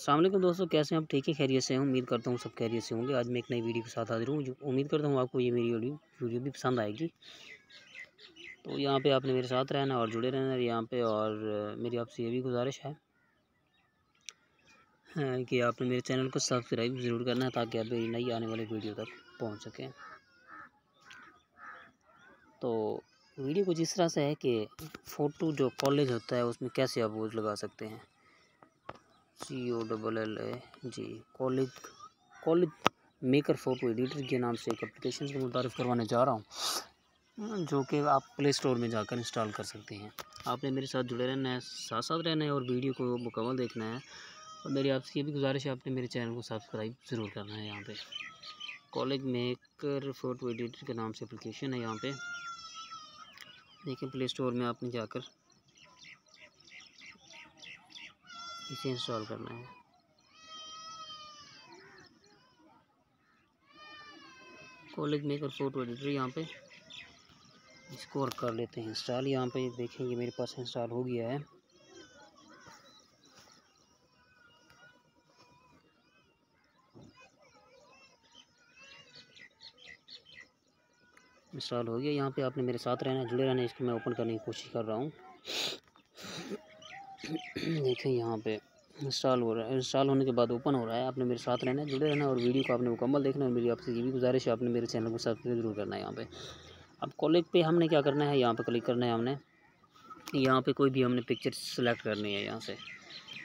असलम दोस्तों, कैसे आप? ठीक है खैरियत से हैं। उम्मीद करता हूँ सब खैरियत से होंगे। आज मैं एक नई वीडियो के साथ हाजिर हूँ। उम्मीद करता हूँ आपको ये मेरी वीडियो भी पसंद आएगी। तो यहाँ पे आपने मेरे साथ रहना और जुड़े रहना यहाँ पे और मेरी आपसे ये भी गुजारिश है कि आपने मेरे चैनल को सब्सक्राइब ज़रूर करना है ताकि आप मेरी नई आने वाली वीडियो तक पहुँच सकें। तो वीडियो कुछ इस तरह से है कि फ़ोटो जो कॉलेज होता है उसमें कैसे आप वो लगा सकते हैं? C O double L A G collage collage maker photo editor के नाम से एक एप्लीकेशन को मुतारफ़ करवाने जा रहा हूँ जो कि आप प्ले स्टोर में जाकर इंस्टॉल कर सकते हैं। आपने मेरे साथ जुड़े रहना है साथ साथ रहना है और वीडियो को मुकम्मल देखना है। और मेरी आपसे ये भी गुजारिश है, आपने मेरे चैनल को सब्सक्राइब ज़रूर करना है यहाँ पे। कॉलेज मेकर फ़ोटो एडिटर के नाम से एप्लीकेशन है यहाँ पे। देखिए प्ले स्टोर में आपने जाकर इसे इंस्टॉल करना है। कॉलेज मेकर फ़ोटो एडिटर यहाँ पे इसको और कर लेते हैं। इंस्टॉल यहाँ पे देखेंगे मेरे पास इंस्टॉल हो गया है। इंस्टॉल हो गया। यहाँ पे आपने मेरे साथ रहना, जुड़े रहना, इसको मैं ओपन करने की कोशिश कर रहा हूँ। देखें यहाँ पे इंस्टॉल हो रहा है। इंस्टॉल होने के बाद ओपन हो रहा है। आपने मेरे साथ रहना जुड़े रहना और वीडियो को आपने मुकम्मल देखना है मेरी आपसे ये भी गुजारिश है, आपने मेरे चैनल को सब्सक्राइब ज़रूर करना है यहाँ पे। अब कॉलेज पे हमने क्या करना है? यहाँ पे क्लिक करना है हमने। यहाँ पे कोई भी हमने पिक्चर सेलेक्ट करनी है यहाँ से।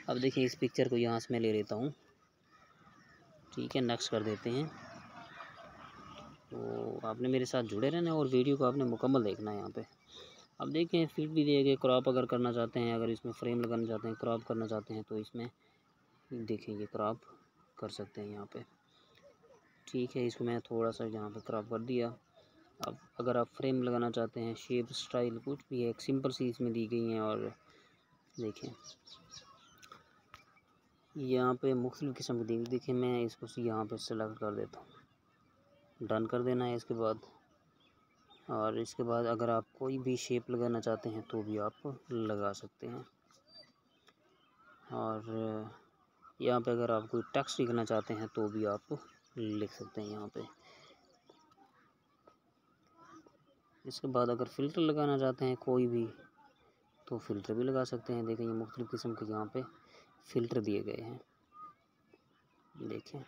अब देखिए, इस पिक्चर को यहाँ से मैं ले लेता हूँ। ठीक है नेक्स्ट कर देते हैं। तो आपने मेरे साथ जुड़े रहना और वीडियो को आपने मुकम्मल देखना है यहाँ पे। अब देखें फिट भी दिए गए क्रॉप अगर करना चाहते हैं, अगर इसमें फ्रेम लगाना चाहते हैं क्रॉप करना चाहते हैं तो इसमें देखें ये क्रॉप कर सकते हैं यहाँ पे। ठीक है, इसको मैं थोड़ा सा यहाँ पे क्रॉप कर दिया। अब अगर आप फ्रेम लगाना चाहते हैं शेप स्टाइल कुछ भी है, एक सिंपल सी इसमें दी गई हैं और देखें। यहाँ पे मुख्तलिफ़ किस्म की दी देखिए मैं इसको यहाँ पे सेलेक्ट कर देता हूँ। डन कर देना है इसके बाद। और इसके बाद अगर आप कोई भी शेप लगाना चाहते हैं तो भी आप लगा सकते हैं। और यहाँ पे अगर आप कोई टेक्स्ट लिखना चाहते हैं तो भी आप लिख सकते हैं यहाँ पे। इसके बाद अगर फ़िल्टर लगाना चाहते हैं कोई भी तो फ़िल्टर भी लगा सकते हैं। देखें, ये मुख्तलिफ़ किस्म के यहाँ पे फ़िल्टर दिए गए हैं। देखें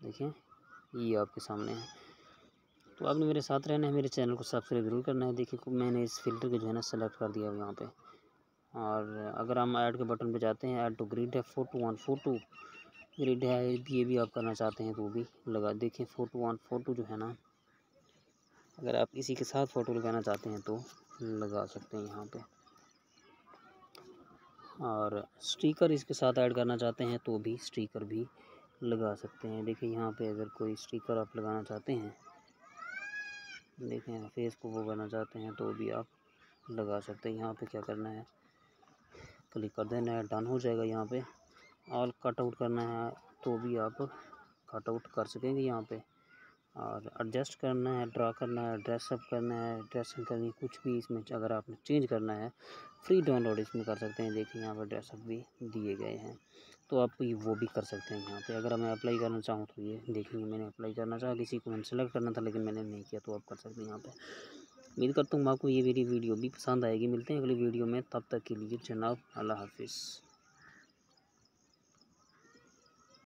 देखें, ये आपके सामने है। तो आपने मेरे साथ रहना है, मेरे चैनल को सब्सक्राइब ज़रूर करना है। देखिए मैंने इस फ़िल्टर को जो है ना सेलेक्ट कर दिया यहाँ पे। और अगर हम ऐड के बटन पे जाते हैं ऐड टू ग्रिड है four to one photo grid है, ये भी आप करना चाहते हैं तो भी लगा, देखिए फ़ोटो वन फ़ोटो जो है ना, अगर आप इसी के साथ फ़ोटो लगाना चाहते हैं तो लगा सकते हैं यहाँ पर और स्टिकर इसके साथ ऐड करना चाहते हैं तो भी स्टिकर भी लगा सकते हैं। देखिए, यहाँ पे अगर कोई स्टिकर आप लगाना चाहते हैं देखें फेस को वो करना चाहते हैं तो भी आप लगा सकते हैं। यहाँ पे क्या करना है? क्लिक कर देना है डन हो जाएगा यहाँ पे। ऑल कट आउट करना है तो भी आप कट आउट कर सकेंगे यहाँ पे। और एडजस्ट करना है ड्रा करना है ड्रेसअप करना है ड्रेसिंग करनी कुछ भी इसमें अगर आपने चेंज करना है फ्री डाउनलोड इसमें कर सकते हैं। देखिए, यहाँ पर ड्रेसअप भी दिए गए हैं। तो आप वो भी कर सकते हैं यहाँ पे। अगर मैं अप्लाई करना चाहूँ तो ये देखेंगे, मैंने अप्लाई करना चाहा, किसी को मैंने सेलेक्ट करना था लेकिन मैंने नहीं किया तो आप कर सकते हैं यहाँ पे। उम्मीद करता हूँ आपको ये मेरी वीडियो भी पसंद आएगी। मिलते हैं अगली वीडियो में, तब तक के लिए जनाब अल्लाह हाफिज़।